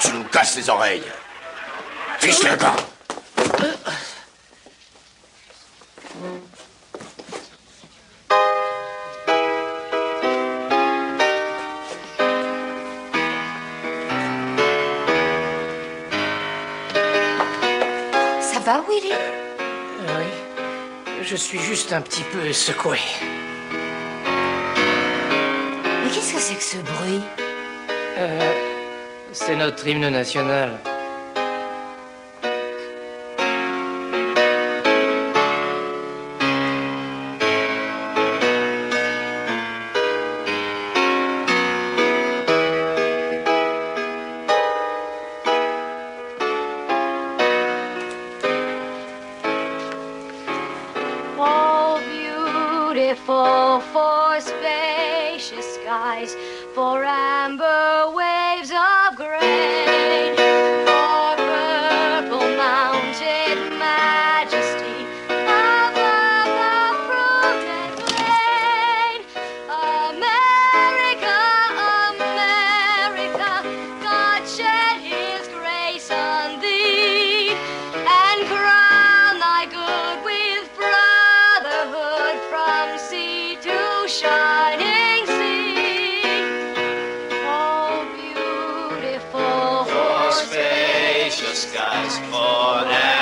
Tu nous casses les oreilles. Fiche-les bas. Va, Willy? Oui. Je suis juste un petit peu secoué. Mais qu'est-ce que c'est que ce bruit? Euh, c'est notre hymne national. Beautiful for spacious skies, for amber gracious skies that.